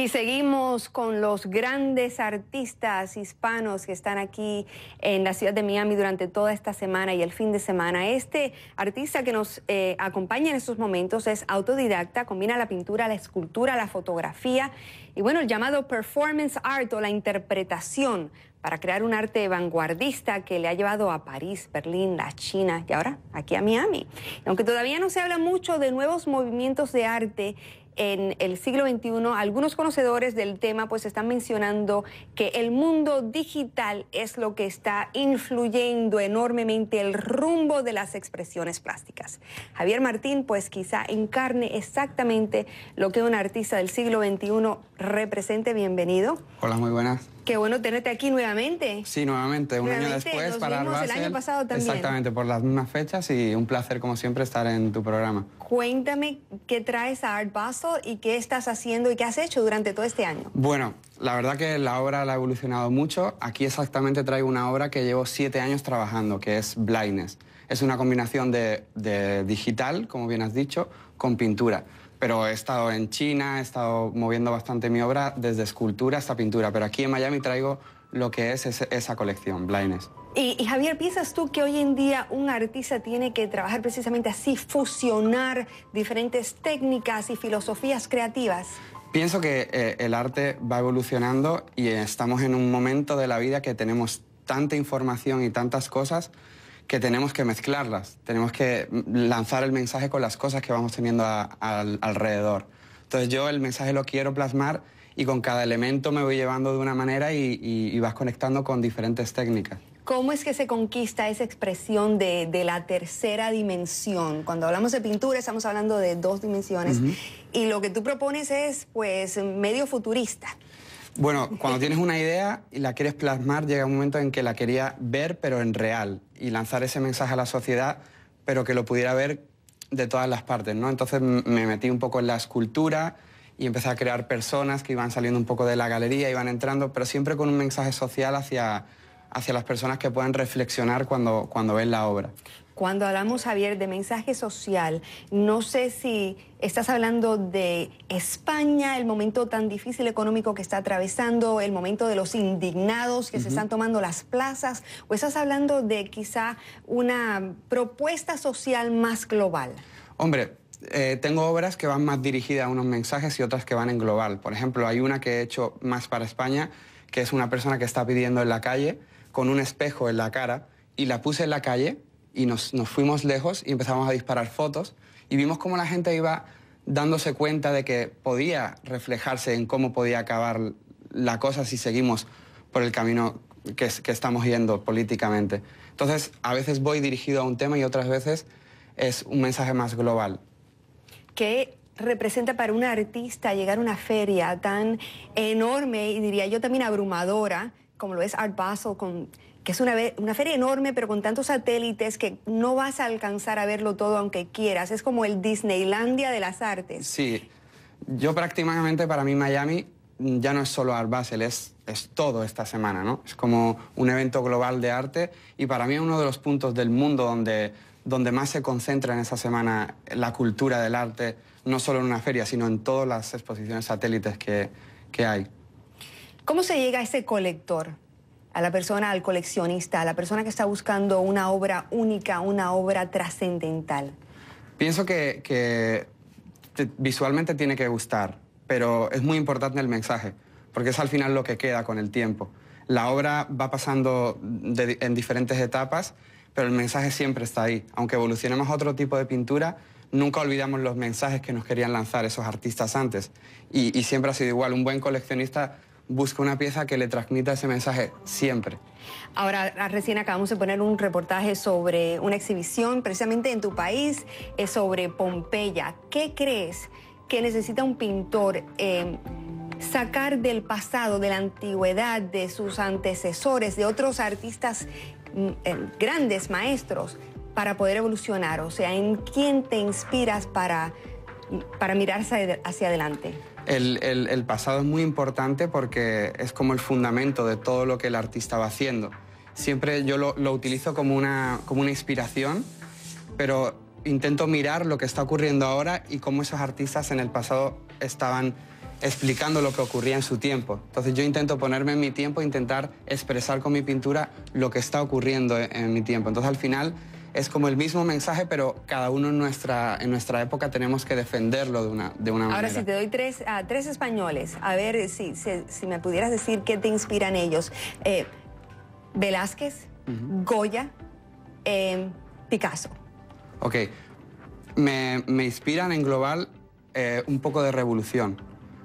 Y seguimos con los grandes artistas hispanos que están aquí en la ciudad de Miami durante toda esta semana y el fin de semana. Este artista que nos eh, acompaña en estos momentos es autodidacta, combina la pintura, la escultura, la fotografía y bueno, el llamado performance art o la interpretación para crear un arte vanguardista que le ha llevado a París, Berlín, la China y ahora aquí a Miami. aunque todavía no se habla mucho de nuevos movimientos de arte, en el siglo XXI, algunos conocedores del tema pues están mencionando que el mundo digital es lo que está influyendo enormemente el rumbo de las expresiones plásticas. Javier Martín pues quizá encarne exactamente lo que un artista del siglo XXI represente. Bienvenido. Hola, muy buenas. Qué bueno tenerte aquí nuevamente. Sí, nuevamente, un año después para el año pasado también. Exactamente, por las mismas fechas y un placer como siempre estar en tu programa. Cuéntame qué traes a Art Basel y qué estás haciendo y qué has hecho durante todo este año. Bueno, la verdad que la obra la ha evolucionado mucho. Aquí exactamente traigo una obra que llevo siete años trabajando, que es Blindness. Es una combinación de, de digital, como bien has dicho, con pintura pero he estado en China, he estado moviendo bastante mi obra desde escultura hasta pintura, pero aquí en Miami traigo lo que es esa colección, Blindness. Y, Javier, ¿piensas tú que hoy en día un artista tiene que trabajar precisamente así, fusionar diferentes técnicas y filosofías creativas? Pienso que eh, el arte va evolucionando y estamos en un momento de la vida que tenemos tanta información y tantas cosas que tenemos que mezclarlas, tenemos que lanzar el mensaje con las cosas que vamos teniendo alrededor. Entonces yo el mensaje lo quiero plasmar y con cada elemento me voy llevando de una manera y, vas conectando con diferentes técnicas. ¿Cómo es que se conquista esa expresión de, la tercera dimensión? Cuando hablamos de pintura estamos hablando de dos dimensiones y lo que tú propones es pues medio futurista. Bueno, cuando tienes una idea y la quieres plasmar, llega un momento en que la quería ver pero en real y lanzar ese mensaje a la sociedad, pero que lo pudiera ver de todas las partes, ¿no? Entonces me metí un poco en la escultura, y empecé a crear personas que iban saliendo un poco de la galería, iban entrando, pero siempre con un mensaje social hacia, hacia las personas que puedan reflexionar cuando, cuando ven la obra. Cuando hablamos, Javier, de mensaje social, no sé si estás hablando de España, el momento tan difícil económico que está atravesando, el momento de los indignados que se están tomando las plazas, o estás hablando de quizá una propuesta social más global. Hombre, eh, tengo obras que van más dirigidas a unos mensajes y otras que van en global. Por ejemplo, hay una que he hecho más para España, que es una persona que está pidiendo en la calle con un espejo en la cara y la puse en la calle y nos, fuimos lejos y empezamos a disparar fotos y vimos cómo la gente iba dándose cuenta de que podía reflejarse en cómo podía acabar la cosa si seguimos por el camino que, que estamos yendo políticamente. Entonces, a veces voy dirigido a un tema y otras veces es un mensaje más global. ¿Qué representa para un artista llegar a una feria tan enorme y diría yo también abrumadora, como lo es Art Basel, con, que es una, una feria enorme pero con tantos satélites que no vas a alcanzar a verlo todo aunque quieras? Es como el Disneylandia de las artes. Sí, yo prácticamente para mí Miami ya no es solo Art Basel, es, es todo esta semana, ¿no? Es como un evento global de arte y para mí es uno de los puntos del mundo donde donde más se concentra en esa semana la cultura del arte, no solo en una feria, sino en todas las exposiciones satélites que, hay. ¿Cómo se llega a ese colector? A la persona, al coleccionista, a la persona que está buscando una obra única, una obra trascendental. Pienso que, visualmente tiene que gustar, pero es muy importante el mensaje, porque es al final lo que queda con el tiempo. La obra va pasando en diferentes etapas pero el mensaje siempre está ahí. Aunque evolucionemos a otro tipo de pintura, nunca olvidamos los mensajes que nos querían lanzar esos artistas antes. Y, siempre ha sido igual, un buen coleccionista busca una pieza que le transmita ese mensaje siempre. Ahora, recién acabamos de poner un reportaje sobre una exhibición precisamente en tu país, es sobre Pompeya. ¿Qué crees que necesita un pintor eh, sacar del pasado, de la antigüedad, de sus antecesores, de otros artistas Mm, eh, grandes maestros para poder evolucionar? O sea, ¿en quién te inspiras para, para mirar hacia, adelante? El, pasado es muy importante porque es como el fundamento de todo lo que el artista va haciendo. Siempre yo lo, lo utilizo como una, como una inspiración, pero intento mirar lo que está ocurriendo ahora y cómo esos artistas en el pasado estaban explicando lo que ocurría en su tiempo. Entonces yo intento ponerme en mi tiempo, intentar expresar con mi pintura lo que está ocurriendo en, en mi tiempo. Entonces al final es como el mismo mensaje, pero cada uno en nuestra, en nuestra época tenemos que defenderlo de una, de una Ahora, manera. si te doy tres, ah, tres españoles, a ver si, si, si me pudieras decir qué te inspiran ellos. Eh, Velázquez, Goya, eh, Picasso. Ok, me, me inspiran en global eh, un poco de revolución,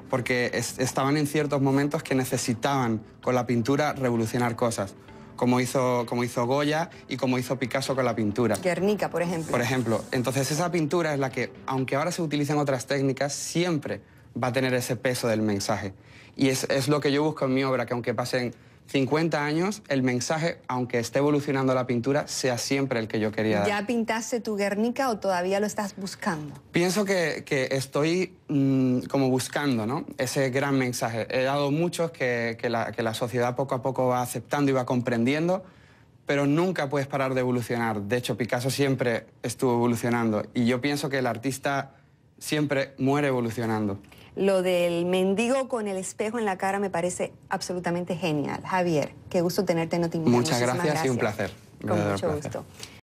porque es- estaban en ciertos momentos que necesitaban con la pintura revolucionar cosas, como hizo, como hizo Goya y como hizo Picasso con la pintura. Guernica, por ejemplo. Por ejemplo, entonces esa pintura es la que, aunque ahora se utilicen otras técnicas, siempre va a tener ese peso del mensaje. Y es, es lo que yo busco en mi obra, que aunque pasen 50 años, el mensaje, aunque esté evolucionando la pintura, sea siempre el que yo quería dar. ¿Ya pintaste tu Guernica o todavía lo estás buscando? Pienso que, que estoy mm, como buscando ¿no? ese gran mensaje. He dado muchos que, que la, que la sociedad poco a poco va aceptando y va comprendiendo, pero nunca puedes parar de evolucionar. De hecho, Picasso siempre estuvo evolucionando y yo pienso que el artista siempre muere evolucionando. Lo del mendigo con el espejo en la cara me parece absolutamente genial. Javier, qué gusto tenerte en Notimundo. Muchas Muchísimas gracias y un placer. Con mucho placer. gusto.